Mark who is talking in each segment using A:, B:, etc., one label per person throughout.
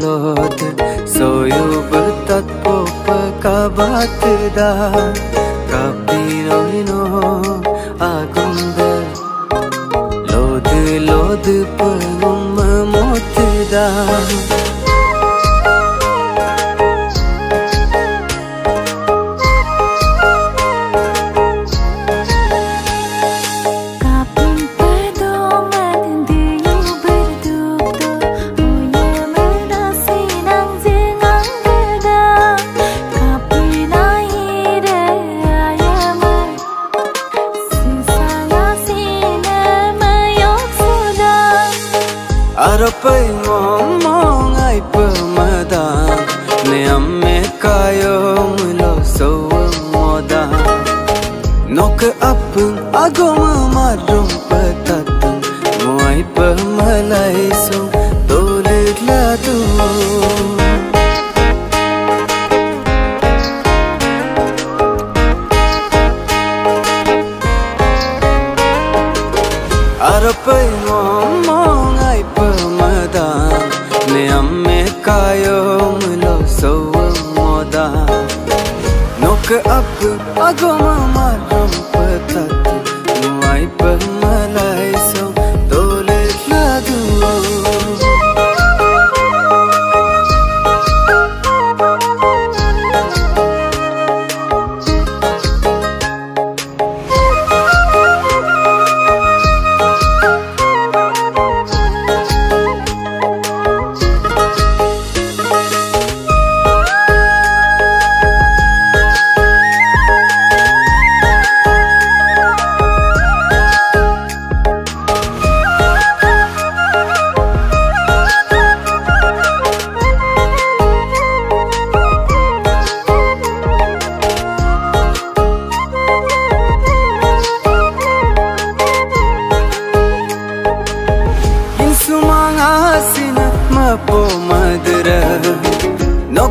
A: জালত সয়ুব তৎপোপ কাবাত দা কাপি রইন আগুন্দ লোদ লোদ পগুম মোত দা Arapai mong mong ai pamada Ne amme kayo mulo so moda Nok apung agom marum patatun Moai pamalai so tolit ladu Arapai mong kayo lo so moda Nok up agoma maram patat nuai pang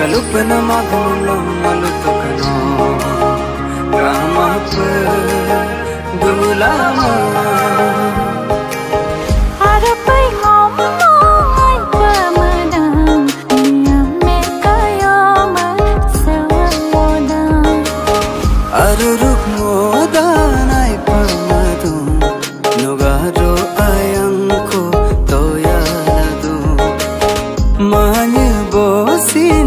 A: కలుపన మగములో మలుతుకను రామప్ప గులామా see